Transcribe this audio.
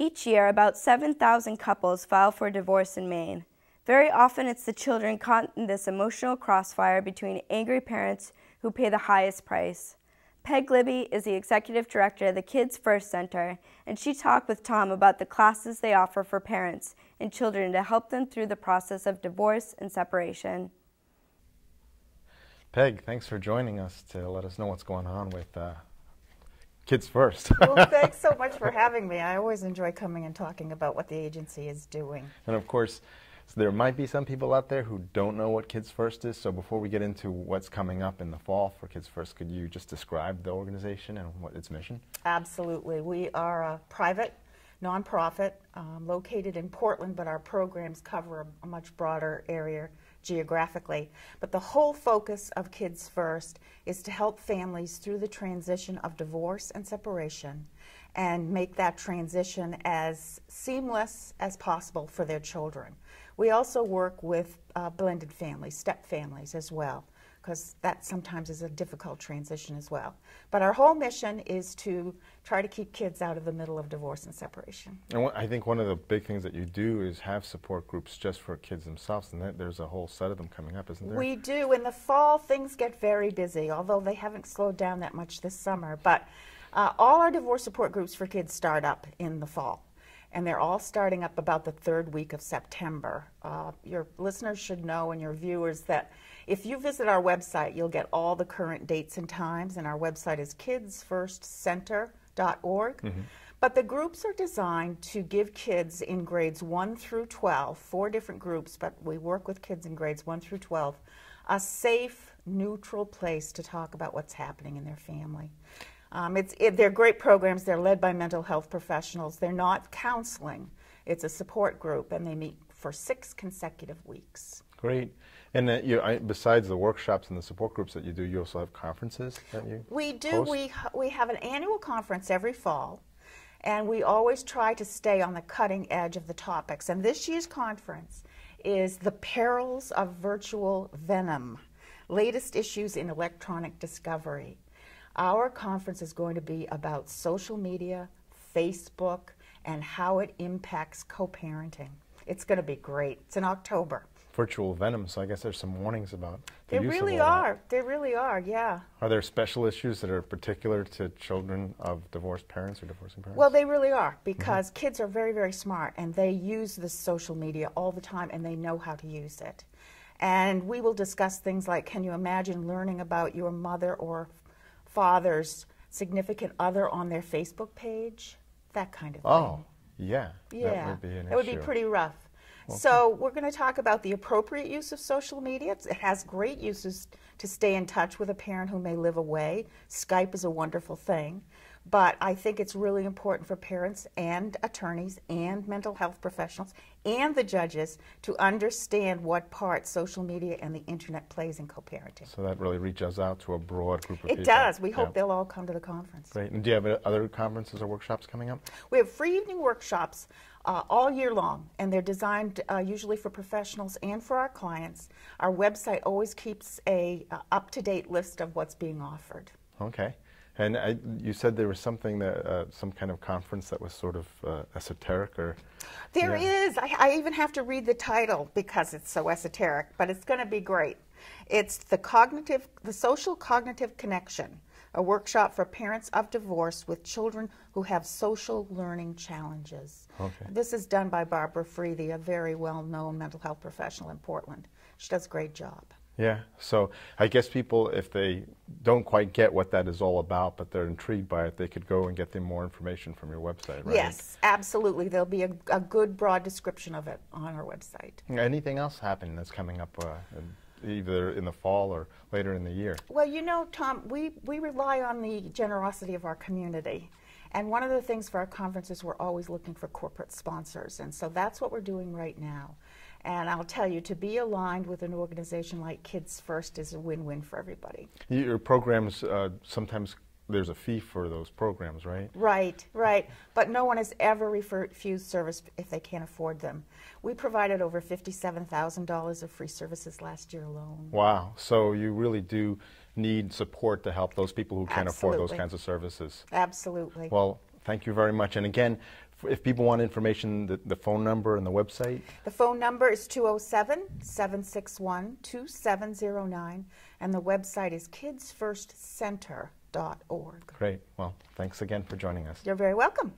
Each year, about 7,000 couples file for divorce in Maine. Very often, it's the children caught in this emotional crossfire between angry parents who pay the highest price. Peg Libby is the executive director of the Kids First Center, and she talked with Tom about the classes they offer for parents and children to help them through the process of divorce and separation. Peg, thanks for joining us to let us know what's going on with uh, Kids First. well, thanks so much for having me. I always enjoy coming and talking about what the agency is doing. And of course, so there might be some people out there who don't know what Kids First is. So before we get into what's coming up in the fall for Kids First, could you just describe the organization and what its mission? Absolutely. We are a private nonprofit um, located in Portland, but our programs cover a, a much broader area geographically. But the whole focus of Kids First is to help families through the transition of divorce and separation and make that transition as seamless as possible for their children. We also work with uh, blended families, step families as well because that sometimes is a difficult transition as well. But our whole mission is to try to keep kids out of the middle of divorce and separation. And I think one of the big things that you do is have support groups just for kids themselves, and there's a whole set of them coming up, isn't there? We do. In the fall, things get very busy, although they haven't slowed down that much this summer. But uh, all our divorce support groups for kids start up in the fall and they're all starting up about the third week of September. Uh, your listeners should know and your viewers that if you visit our website, you'll get all the current dates and times, and our website is kidsfirstcenter.org. Mm-hmm. But the groups are designed to give kids in grades 1 through 12, four different groups, but we work with kids in grades 1 through 12, a safe, neutral place to talk about what's happening in their family. Um, it's, it, they're great programs. They're led by mental health professionals. They're not counseling. It's a support group, and they meet for six consecutive weeks. Great. And uh, you, I, besides the workshops and the support groups that you do, you also have conferences that you We do. Host? We, we have an annual conference every fall, and we always try to stay on the cutting edge of the topics. And this year's conference is The Perils of Virtual Venom, latest issues in electronic discovery. Our conference is going to be about social media, Facebook, and how it impacts co-parenting. It's going to be great. It's in October virtual venom, so I guess there's some warnings about the there really are. That. There really are, yeah. Are there special issues that are particular to children of divorced parents or divorcing parents? Well, they really are because mm -hmm. kids are very, very smart and they use the social media all the time and they know how to use it. And we will discuss things like can you imagine learning about your mother or father's significant other on their Facebook page? That kind of oh, thing. Oh, yeah. Yeah. That would be That would be pretty rough. So we're going to talk about the appropriate use of social media. It has great uses to stay in touch with a parent who may live away. Skype is a wonderful thing. But I think it's really important for parents and attorneys and mental health professionals and the judges to understand what part social media and the internet plays in co-parenting. So that really reaches out to a broad group of it people. It does. We hope they'll all come to the conference. Great. And do you have uh, other conferences or workshops coming up? We have free evening workshops uh, all year long, and they're designed uh, usually for professionals and for our clients. Our website always keeps a uh, up-to-date list of what's being offered. Okay. And I, you said there was something that, uh, some kind of conference that was sort of uh, esoteric or. There yeah. is. I, I, even have to read the title because it's so esoteric, but it's going to be great. It's the cognitive, the social cognitive connection a workshop for parents of divorce with children who have social learning challenges. Okay. This is done by Barbara Freedy, a very well-known mental health professional in Portland. She does a great job. Yeah, so I guess people, if they don't quite get what that is all about, but they're intrigued by it, they could go and get them more information from your website, right? Yes, absolutely. There'll be a, a good, broad description of it on our website. Anything else happening that's coming up uh, either in the fall or later in the year? Well, you know, Tom, we, we rely on the generosity of our community. And one of the things for our conferences, we're always looking for corporate sponsors. And so that's what we're doing right now. And I'll tell you, to be aligned with an organization like Kids First is a win-win for everybody. Your programs uh, sometimes there's a fee for those programs, right? Right, right. But no one has ever refused service if they can't afford them. We provided over $57,000 of free services last year alone. Wow. So you really do need support to help those people who can't Absolutely. afford those kinds of services. Absolutely. Well, thank you very much. And again, if people want information, the, the phone number and the website. The phone number is 207 761 2709, and the website is kidsfirstcenter.org. Great. Well, thanks again for joining us. You're very welcome.